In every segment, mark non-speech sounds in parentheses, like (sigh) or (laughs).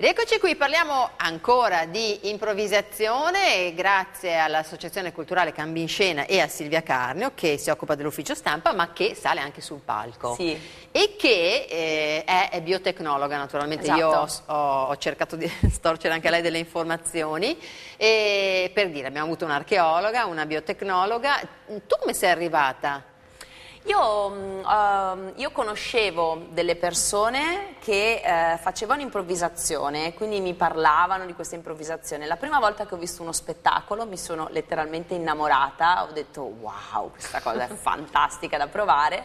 Rieccoci qui, parliamo ancora di improvvisazione grazie all'Associazione Culturale Cambi in Scena e a Silvia Carnio che si occupa dell'ufficio stampa ma che sale anche sul palco Sì. e che eh, è, è biotecnologa naturalmente. Esatto. Io ho, ho- ho cercato di (laughs) storcere anche a lei delle informazioni e per dire abbiamo avuto un'archeologa, una biotecnologa. Tu come sei arrivata? Io, ehm, io conoscevo delle persone che eh, facevano improvvisazione, quindi mi parlavano di questa improvvisazione. La prima volta che ho visto uno spettacolo mi sono letteralmente innamorata, ho detto wow, questa cosa è fantastica da provare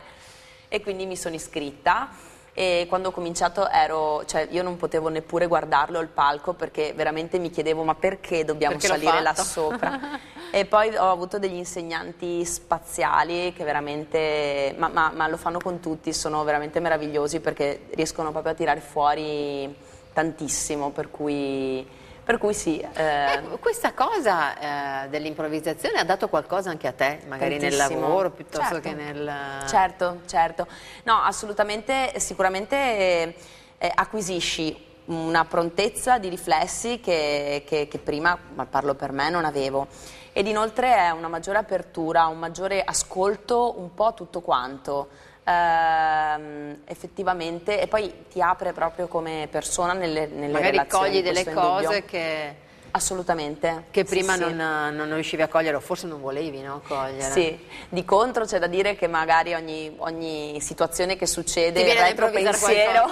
e quindi mi sono iscritta. E quando ho cominciato ero, cioè io non potevo neppure guardarlo il palco perché veramente mi chiedevo ma perché dobbiamo Perché salire là fatto?" sopra? (laughs) E poi ho avuto degli insegnanti spaziali che veramente, ma, ma- ma lo fanno con tutti, sono veramente meravigliosi perché riescono proprio a tirare fuori tantissimo, per cui, per cui sì. eh, Ecco, questa cosa eh, dell'improvvisazione ha dato qualcosa anche a te, magari nel Tantissimo. lavoro piuttosto Certo. che nel... Certo, certo. No, assolutamente, sicuramente eh, eh, acquisisci una prontezza di riflessi che, che- che prima, ma parlo per me, non avevo. Ed inoltre è una maggiore apertura, un maggiore ascolto, un po' tutto quanto. Ehm, effettivamente, e poi ti apre proprio come persona nelle, nelle magari relazioni. cogli delle cose che, Assolutamente. che Sì, prima sì. Non, non riuscivi a cogliere o forse non volevi no, cogliere. Sì, di contro c'è da dire che magari ogni, ogni situazione che succede, il retro pensiero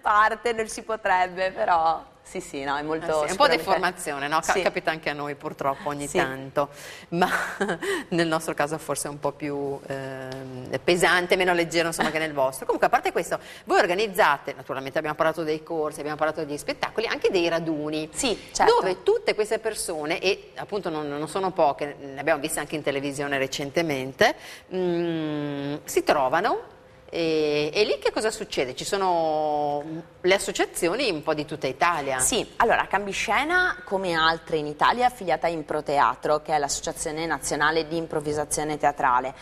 parte, non si potrebbe, però sì sì, no, è Eh molto... sì, è un po' deformazione, no? Ca- Sì. capita anche a noi purtroppo ogni Sì. tanto, ma (laughs) nel nostro caso forse è un po' più ehm, pesante, meno leggero insomma che nel vostro. Comunque a parte questo, voi organizzate, naturalmente abbiamo parlato dei corsi, abbiamo parlato degli spettacoli, anche dei raduni. Sì, certo. Dove tutte queste persone, e appunto non, non sono poche, ne abbiamo viste anche in televisione recentemente, mm, si trovano e, e lì che cosa succede? Ci sono le associazioni un po' di tutta Italia. Sì, allora Cambiscena, come altre in Italia, è affiliata a Improteatro, che è l'Associazione Nazionale di Improvvisazione Teatrale.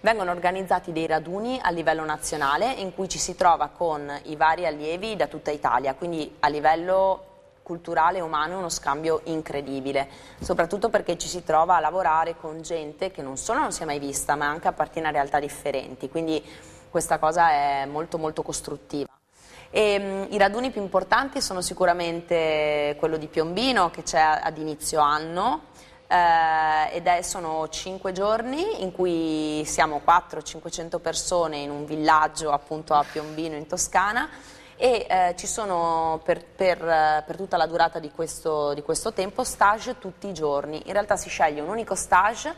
Vengono organizzati dei raduni a livello nazionale in cui ci si trova con i vari allievi da tutta Italia, quindi a livello culturale e umano è uno scambio incredibile, soprattutto perché ci si trova a lavorare con gente che non solo non si è mai vista, ma anche appartiene a realtà differenti, quindi questa cosa è molto molto costruttiva. E, mh, I raduni più importanti sono sicuramente quello di Piombino che c'è ad inizio anno eh, ed è, sono cinque giorni in cui siamo 400-500 persone in un villaggio appunto a Piombino in Toscana e eh, ci sono per, per, eh, per tutta la durata di questo, di questo tempo stage tutti i giorni. In realtà si sceglie un unico stage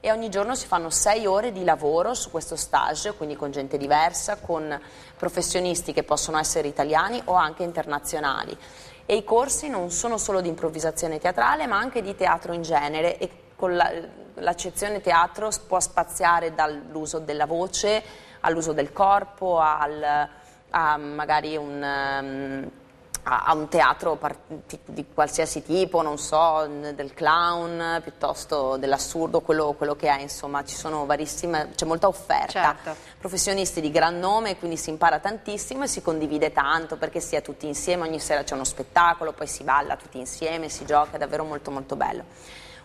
e ogni giorno si fanno sei ore di lavoro su questo stage, quindi con gente diversa, con professionisti che possono essere italiani o anche internazionali. E i corsi non sono solo di improvvisazione teatrale, ma anche di teatro in genere e con la- l'accezione teatro può spaziare dall'uso della voce all'uso del corpo, al, a magari un... ehm, a a un teatro di qualsiasi tipo, non so, del clown piuttosto dell'assurdo, quello, quello che è, insomma, ci sono varissime, c'è molta offerta. Certo. Professionisti di gran nome, quindi si impara tantissimo e si condivide tanto perché si è tutti insieme, ogni sera c'è uno spettacolo, poi si balla tutti insieme, si gioca, è davvero molto molto bello.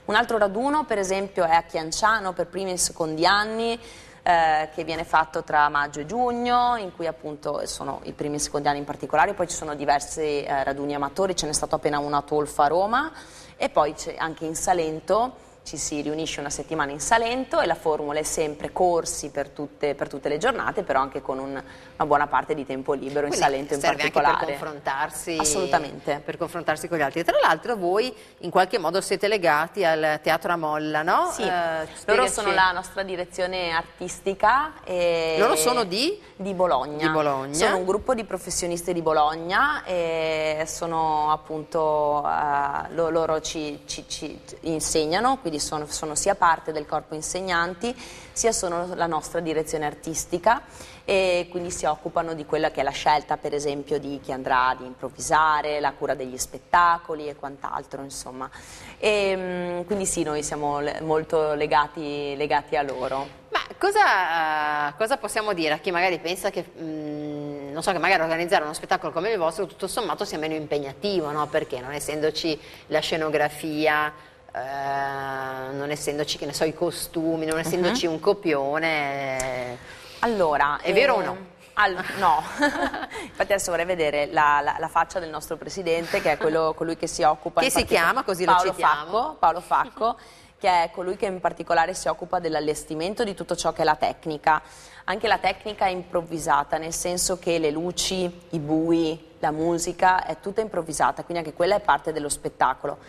Un altro raduno, per esempio, è a Chianciano per primi e secondi anni, eh, che viene fatto tra maggio e giugno, in cui appunto sono i primi e secondi anni in particolare, poi ci sono diversi eh, raduni amatori, ce n'è stato appena uno a Tolfa a Roma e poi c'è anche in Salento. Ci si riunisce una settimana in Salento e la formula è sempre corsi per tutte, per tutte le giornate, però anche con un- una buona parte di tempo libero in Quindi Salento in serve particolare. anche per confrontarsi Assolutamente. per confrontarsi con gli altri. Tra l'altro voi in qualche modo siete legati al teatro a Molla, no? Sì, Eh, loro sono la nostra direzione artistica. E Loro sono di? Di Bologna. Di Bologna. Sono un gruppo di professionisti di Bologna e sono appunto, eh, lo- loro ci, ci- ci insegnano, quindi sono, sono sia parte del corpo insegnanti, sia sono la nostra direzione artistica e quindi si occupano di quella che è la scelta per esempio di chi andrà ad improvvisare, la cura degli spettacoli e quant'altro insomma. E, mm, quindi sì, noi siamo molto legati, legati a loro. Ma cosa, cosa possiamo dire a chi magari pensa che mm, non so che magari organizzare uno spettacolo come il vostro tutto sommato sia meno impegnativo, no? Perché non essendoci la scenografia, eh, non essendoci, che ne so, i costumi, non essendoci uh -huh. un copione. Allora, è vero o no? Ehm, al, no, (laughs) infatti adesso vorrei vedere la, la, la, faccia del nostro presidente che è quello, colui che si occupa che si chiama così Paolo lo citiamo Facco, Paolo Facco che è colui che in particolare si occupa dell'allestimento di tutto ciò che è la tecnica anche la tecnica è improvvisata nel senso che le luci, i bui, la musica è tutta improvvisata quindi anche quella è parte dello spettacolo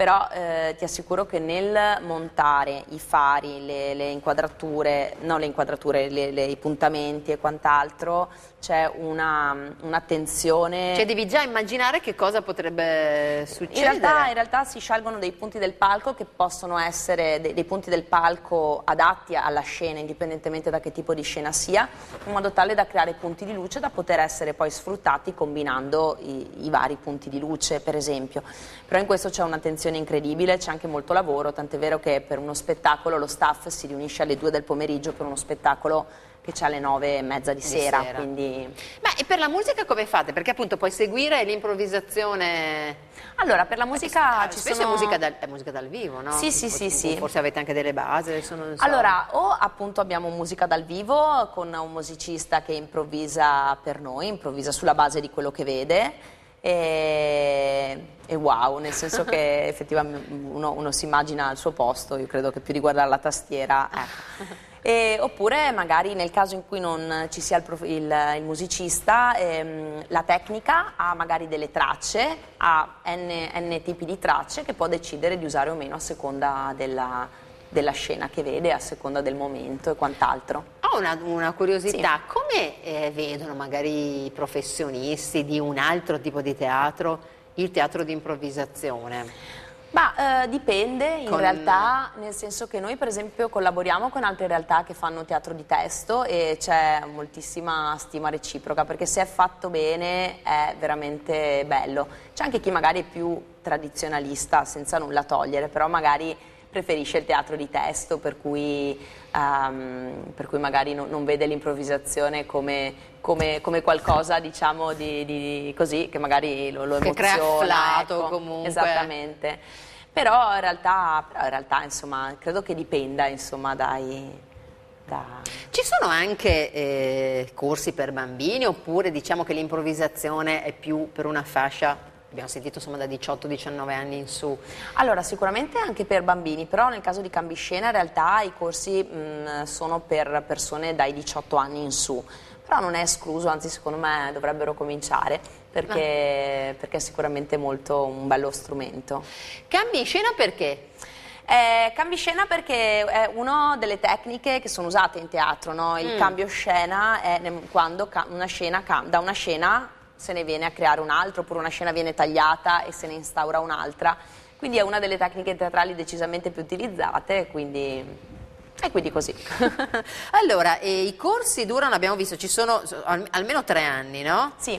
però eh, ti assicuro che nel montare i fari, le, le inquadrature, non le inquadrature, le, le, i puntamenti e quant'altro, c'è un'attenzione... Una cioè devi già immaginare che cosa potrebbe succedere? In realtà, in realtà, si scelgono dei punti del palco che possono essere dei, dei, punti del palco adatti alla scena, indipendentemente da che tipo di scena sia, in modo tale da creare punti di luce da poter essere poi sfruttati combinando i, i vari punti di luce, per esempio. Però in questo c'è un'attenzione incredibile, c'è anche molto lavoro, tant'è vero che per uno spettacolo lo staff si riunisce alle 2 del pomeriggio per uno spettacolo che c'è alle nove e mezza di, di sera, sera. Quindi... Beh, e per la musica come fate? Perché appunto puoi seguire l'improvvisazione... Allora, per la musica ci spesso sono... è musica, dal, è musica dal vivo, no? Sì, sì, sì, sì. Forse avete anche delle basi, so. Allora, o appunto abbiamo musica dal vivo con un musicista che improvvisa per noi, improvvisa sulla base di quello che vede, e, e, wow, nel senso che (laughs) effettivamente uno, uno, si immagina al suo posto, io credo che più di guardare la tastiera. Ecco. (laughs) E, oppure magari nel caso in cui non ci sia il, il, il musicista, ehm, la tecnica ha magari delle tracce, ha n, n, tipi di tracce che può decidere di usare o meno a seconda della, della scena che vede, a seconda del momento e quant'altro. Ho una, una curiosità, sì. come eh, vedono magari i professionisti di un altro tipo di teatro il teatro di improvvisazione? Ma eh, dipende in con... realtà, nel senso che noi per esempio collaboriamo con altre realtà che fanno teatro di testo e c'è moltissima stima reciproca perché se è fatto bene è veramente bello. C'è anche chi magari è più tradizionalista senza nulla togliere, però magari preferisce il teatro di testo per cui, um, per cui magari no, non vede l'improvvisazione come, come, come, qualcosa diciamo di, di, così che magari lo, lo emoziona. Che crea afflato ecco, comunque. Esattamente. Però in realtà, però in realtà insomma, credo che dipenda insomma, dai... Da... Ci sono anche eh, corsi per bambini oppure diciamo che l'improvvisazione è più per una fascia abbiamo sentito insomma da 18-19 anni in su. Allora sicuramente anche per bambini, però nel caso di Cambiscena in realtà i corsi mh, sono per persone dai 18 anni in su, però non è escluso, anzi secondo me dovrebbero cominciare perché, ah. perché è sicuramente molto un bello strumento. Cambi scena perché? Eh, cambi scena perché è una delle tecniche che sono usate in teatro, no? il mm. cambio scena è quando una scena, da una scena se ne viene a creare un'altra, oppure una scena viene tagliata e se ne instaura un'altra. Quindi è una delle tecniche teatrali decisamente più utilizzate, quindi e quindi così. (laughs) allora, i corsi durano, abbiamo visto, ci sono al, almeno tre anni, no? Sì,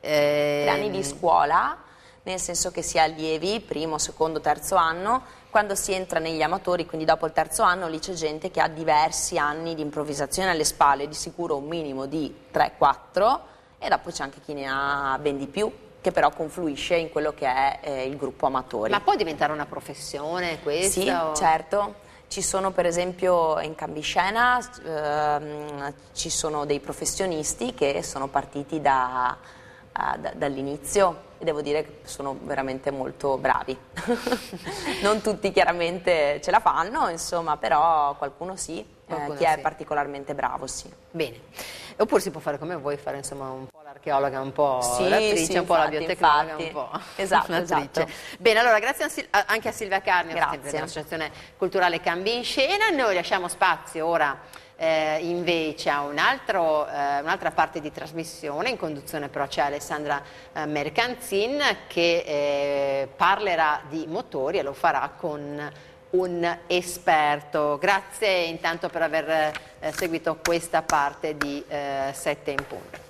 eh, tre anni di scuola, nel senso che si è allievi, primo, secondo, terzo anno, quando si entra negli amatori, quindi dopo il terzo anno, lì c'è gente che ha diversi anni di improvvisazione alle spalle, di sicuro un minimo di 3-4 e dopo c'è anche chi ne ha ben di più che però confluisce in quello che è eh, il gruppo amatori. Ma può diventare una professione questa? Sì, o... certo. Ci sono per esempio in Cambiscena, ehm, ci sono dei professionisti che sono partiti da, uh, da, dall'inizio e devo dire che sono veramente molto bravi. (laughs) non tutti chiaramente ce la fanno, insomma, però qualcuno sì, eh, chi sì. è particolarmente bravo sì. Bene. Oppure si può fare come vuoi, fare insomma un po' l'archeologa, un po' sì, l'attrice, sì, un po' la biotecnologa, un po' (laughs) (laughs) esatto, esatto. Bene, allora grazie anche a Silvia Carni, dell'Associazione Culturale Cambi in Scena. Noi lasciamo spazio ora eh, invece a un altro, eh, un'altra parte di trasmissione, in conduzione però c'è Alessandra eh, Mercanzin che eh, parlerà di motori e lo farà con un esperto. Grazie intanto per aver eh, seguito questa parte di eh, 7 in punto.